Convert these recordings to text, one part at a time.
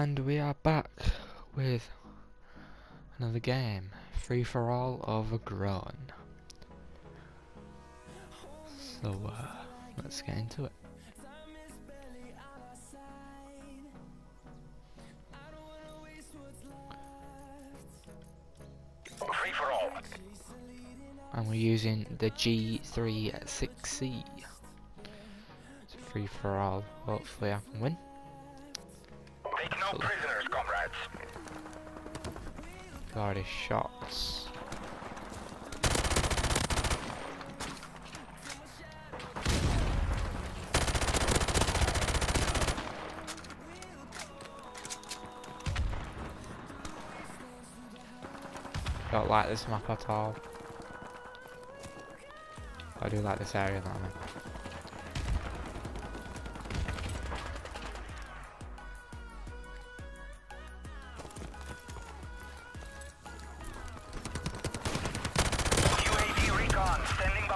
And we are back with another game. Free for all overgrown. So uh, let's get into it. Free for all. And we're using the G36C. It's free for all. Hopefully I can win. No prisoners, his shots. Don't like this map at all. I do like this area that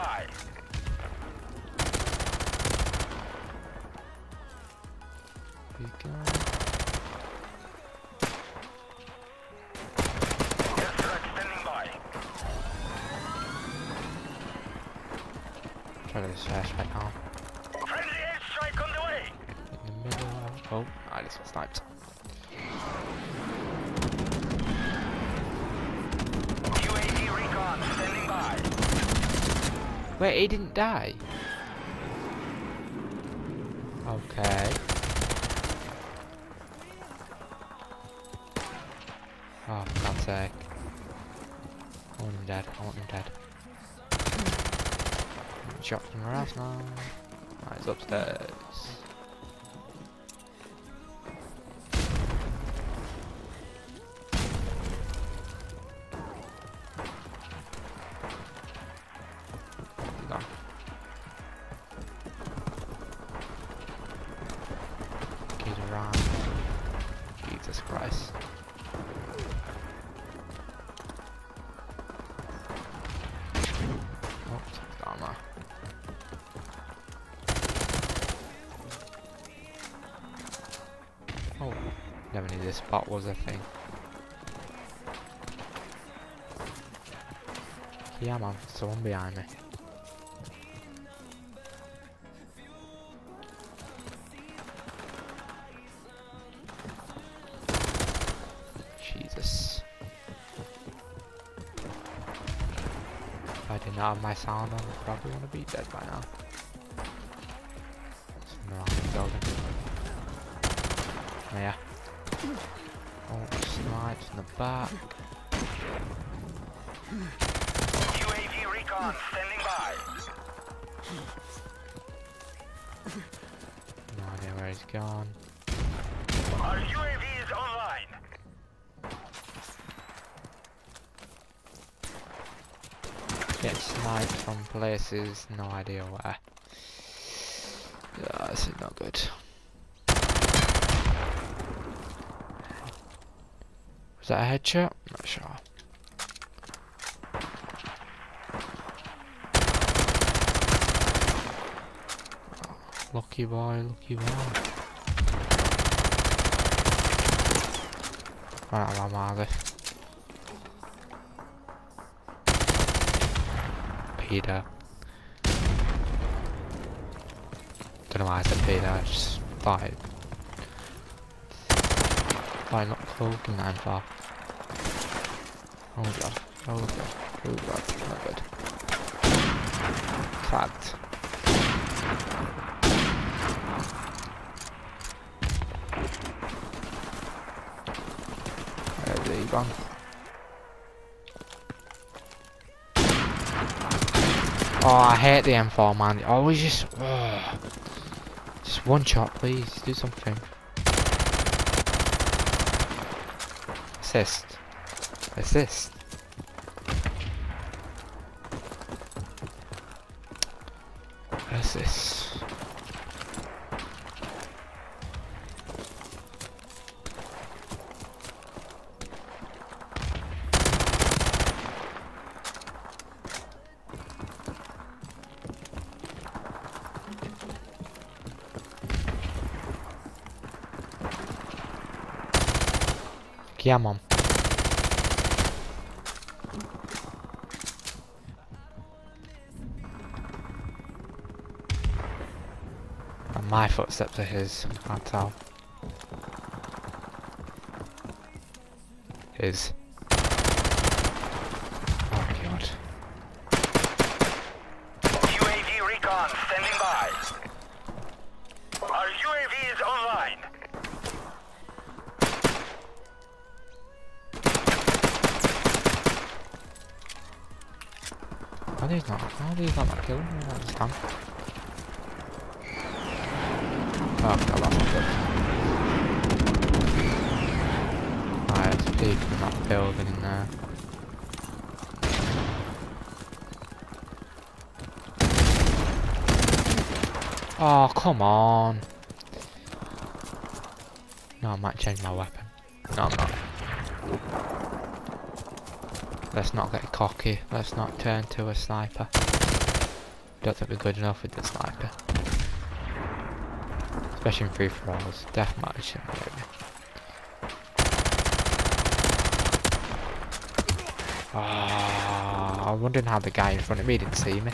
standing by. We go. Gas threat standing by. Try to fast right now. Friendly airstrike on the way. In the middle of... Oh, I just got sniped. UAV recon standing by. Wait, he didn't die? Okay. Oh, for God's sake. I want him dead, I want him dead. Shot from where else now? Right, he's upstairs. Never knew this spot was a thing. Yeah, man, someone behind me. Jesus. If I did not have my sound on, I'd probably to be dead by now. Something with the. Oh, yeah. Oh, in the back. UAV recon standing by. No idea where he's gone. Our UAV is online. Get sniped from places, no idea where. Yeah, this is not good. Was that a headshot? Not sure. Lucky boy, lucky boy. I'm out of Peter. Don't know why I said Peter, I just thought it. I not cloaking that far. Oh god, oh god, oh god, not good. Cracked. Where you? Oh, I hate the M4, man. Always just... Just one shot, please. Do something. Assist. Assist. Assist. Yeah, my footsteps are his, I can't tell. His. Oh god. UAV recon standing by. Our UAV is online. How do you not, how do you not kill him? I understand. Oh god, that's not good. That building in there. Oh, come on. No, I might change my weapon. No, I'm not. Let's not get cocky. Let's not turn to a sniper. Don't think we're good enough with the sniper. Especially in free for alls. Deathmatch Ah, I'm wondering how the guy in front of me didn't see me.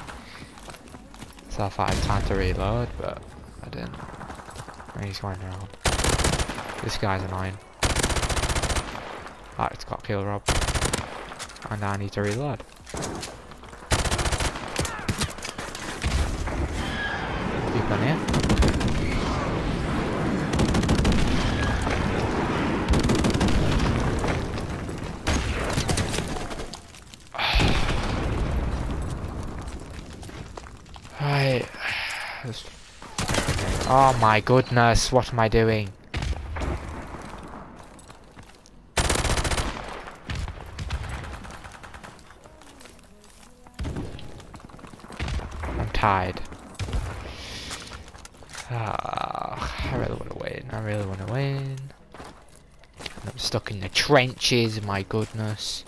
So I thought I had time to reload, but I didn't. He's going around. This guy's annoying. Alright, it's got kill Rob. And I need to reload. People in here. Right. This- Oh my goodness, what am I doing? I'm tired. Ah, I really want to win. I really want to win. I'm stuck in the trenches, my goodness.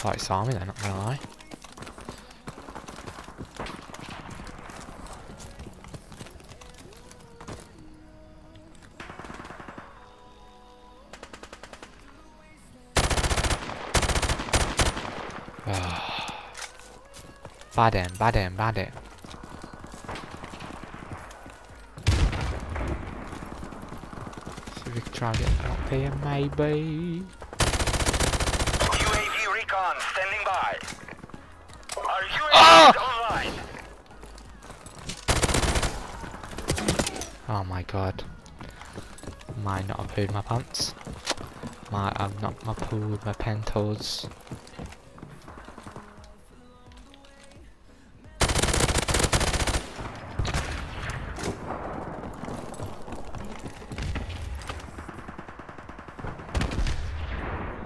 Thought he saw me then, not gonna lie. bad aim, bad bad. See if we can try and get up here, maybe. UAV recon standing by. Our UAV Ah! online. Oh my god. Might not have pooed my pants. Might have not my pooed my pentos.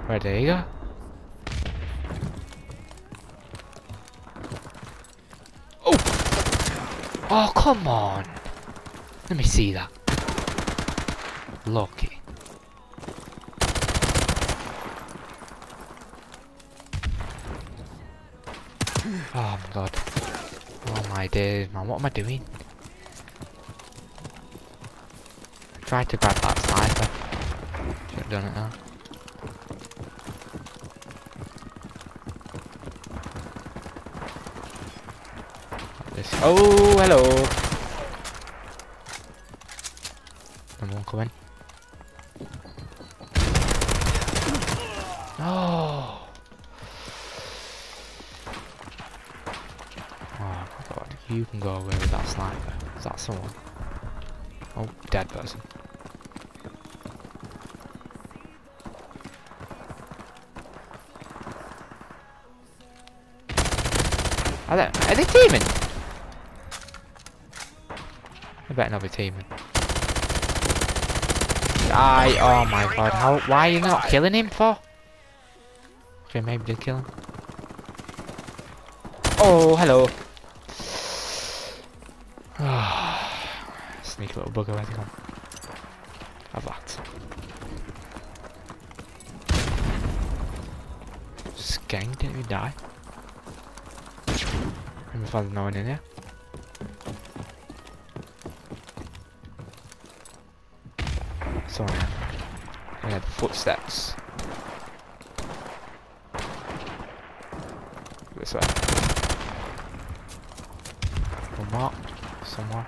Where did he go? Oh! Come on! Let me see that. Lucky. Oh my god. Oh my days, man. What am I doing? I tried to grab that sniper. Should have done it now. Like This. Oh, hello. Someone coming. No. Oh my god, you can go away with that sniper. Is that someone? Oh, dead person. Are they, are they teaming? I better not be teaming. Oh my god, how? Why are you not killing him for? Okay, maybe did kill him. Oh, hello. Sneaky little bugger, where's he gone? Have that. gang, didn't even die. Before there's no one in here. Sorry. I had footsteps. This way. More. Somewhere.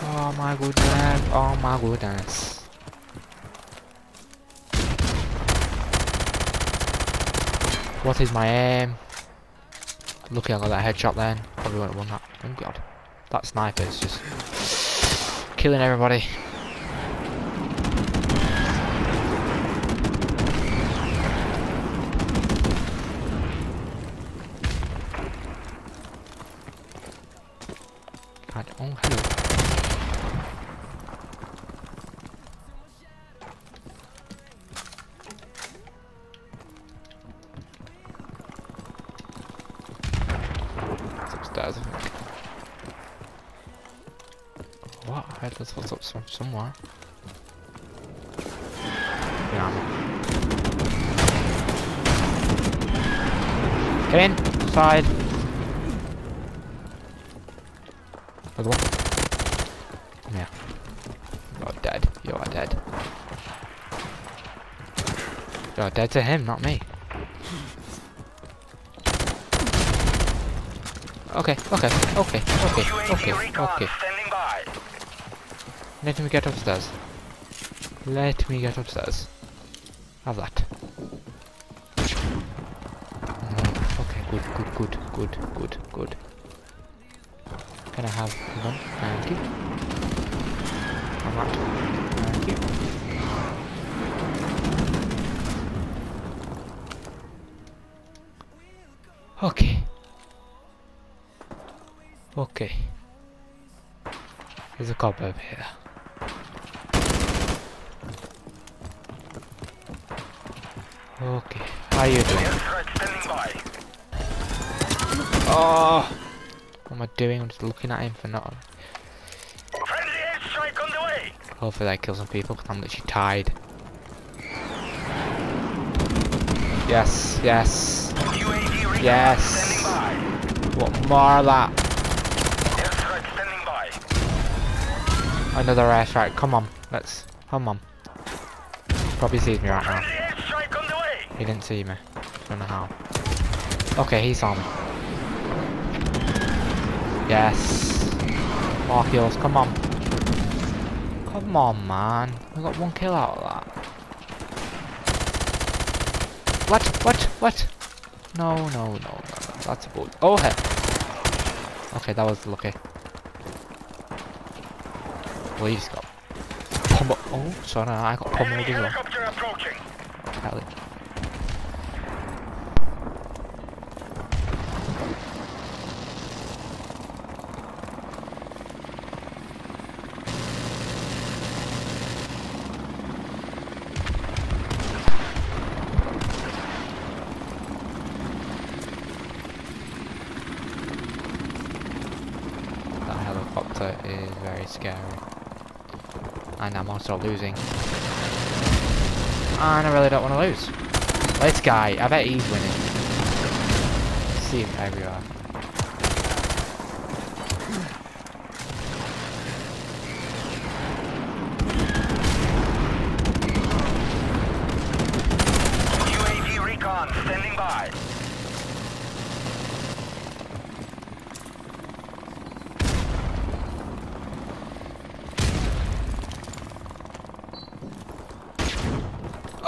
Oh my goodness, oh my goodness. What is my aim? Lucky I got that headshot then. Probably wouldn't have won that. Oh god. That sniper is just killing everybody. What? I heard those footsteps somewhere. Yeah. Get in! Side! Other one. Come here. You're dead. You are dead. You're dead to him, not me. Okay, okay, okay, okay, UAV okay, okay. Let me get upstairs. Let me get upstairs. Have that. Mm, okay, good, good, good, good, good, good. Can I have one? Thank you. Have that. Thank you. Okay. Okay. There's a cobweb here. Okay, how you doing? Oh! What am I doing? I'm just looking at him for not... Hopefully I kill some people because I'm literally tied. Yes, yes. Yes. What more of that? Another airstrike. Come on, let's... Come on. Probably sees me right now. Friendly airstrike on the way. He didn't see me. Don't know how. Okay, he saw me. Yes. More kills, come on. Come on, man. We got one kill out of that. What? What? What? No, no, no, no. That's a bull. Oh, heck. Okay, that was lucky. Well, he's got pummel. Oh, sorry, I got pummeled as well. That helicopter is very scary. And I'm also losing. And I really don't want to lose. This guy, I bet he's winning. See him everywhere. UAV recon standing by.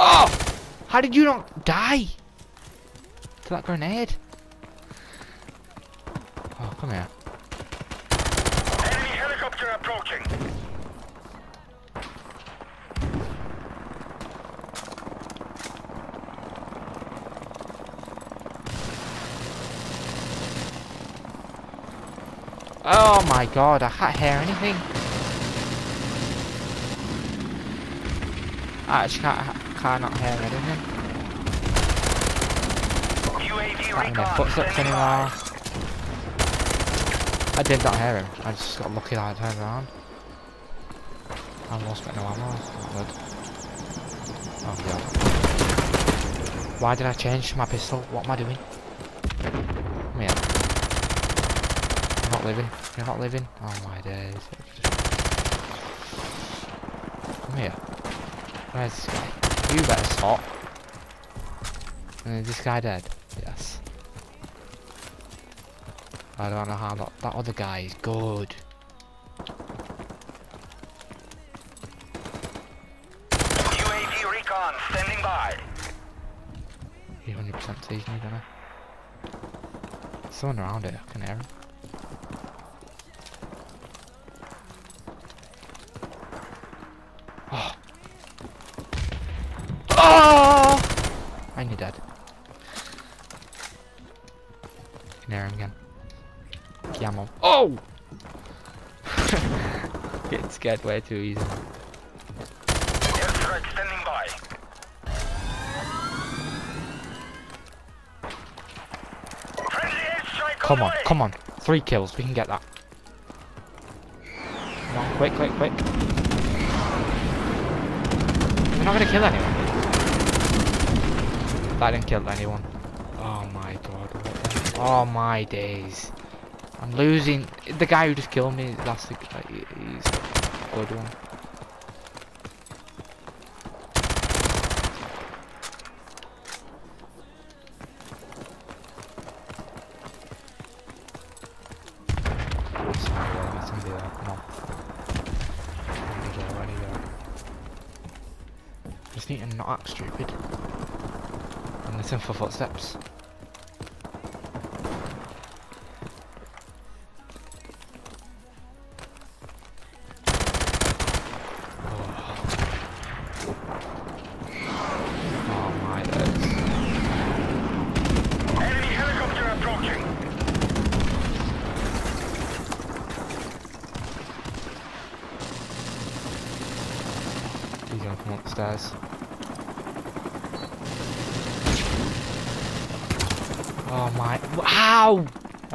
Oh! How did you not die? To that grenade? Oh, come here. Enemy helicopter approaching. Oh my god, I can't hear anything. I actually can't, cannot hear anything. UAV Not in their recon footsteps anymore. I did not hear him. I just got lucky that I turned around. I almost got no ammo. Not. Oh god. Why did I change my pistol? What am I doing? Come here. You're not living. You're not living. Oh my days. Come here. Where's this guy? You better stop. And is this guy dead? Yes. I don't know how that, that other guy is good. UAV recon standing by. He 100% sees me, don't I? Someone around here, I can hear him. Scared way too easy. Airstrike standing by. Friendly airstrike Come on, on, the way. come on. Three kills, we can get that. Come on, quick, quick, quick. We're not gonna kill anyone. That didn't kill anyone. Oh my god. Oh my days. I'm losing. The guy who just killed me, that's the guy. He's a good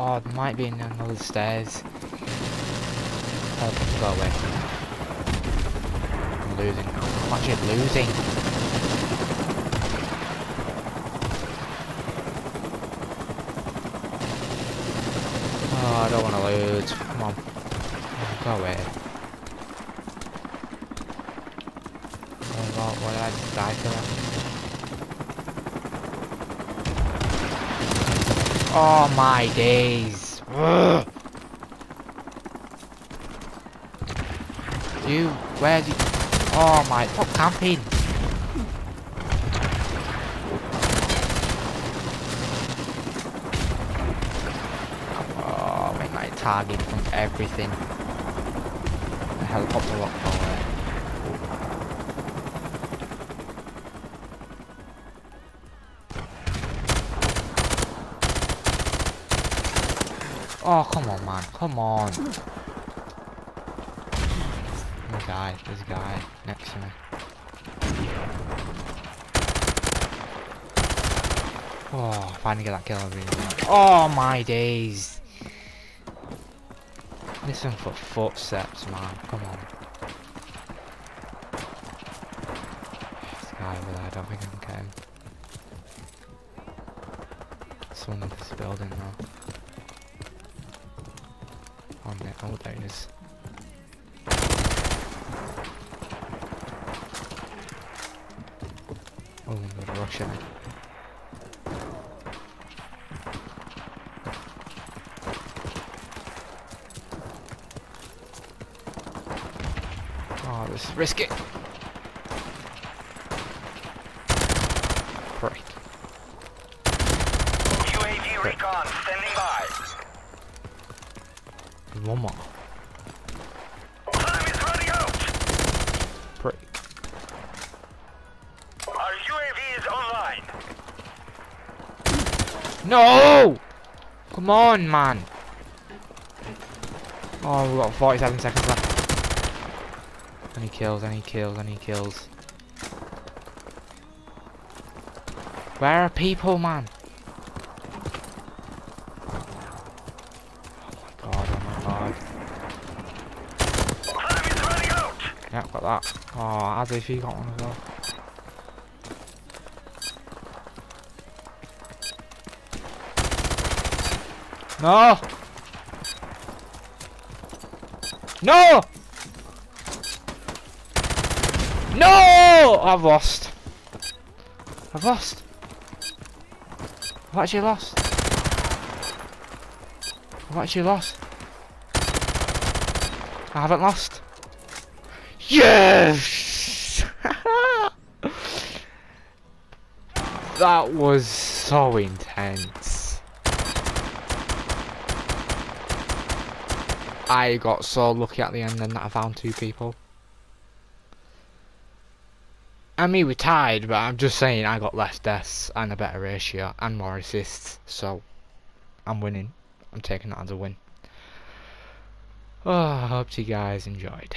Oh, there might be another stairs. Oh, go away. I'm losing. I'm actually losing. Oh, I don't want to lose. Come on. Go away. Oh, well, what did I die that? Oh my days! Ugh. You, where's you? Oh my, stop camping! Oh, make my target from everything. The helicopter locked Oh, come on, man. Come on. A guy. A guy next to me. Oh, finally get that kill. Really. Oh, my days. Listen for footsteps, man. Come on. This guy over there, I don't think I can get him. Someone in this building, though. On. Oh, there it is. Oh, rush it. Oh, this is risky. Great. UAV recon standing by. There's one more. Time is running out. Break. Our UAV is online. No! Come on, man. Oh, we've got 47 seconds left. Any kills, any kills, any kills. Where are people, man? Oh my god, oh my god. Time is running out. Yeah, got that. Oh, as if you got one as well. No! No! No! I've lost. I've lost. I've actually lost. I've actually lost. I haven't lost. Yes! that was so intense. I got so lucky at the end then that I found two people. I mean, we tied, but I'm just saying I got less deaths and a better ratio and more assists, so I'm winning. I'm taking that as a win. Oh, I hope you guys enjoyed.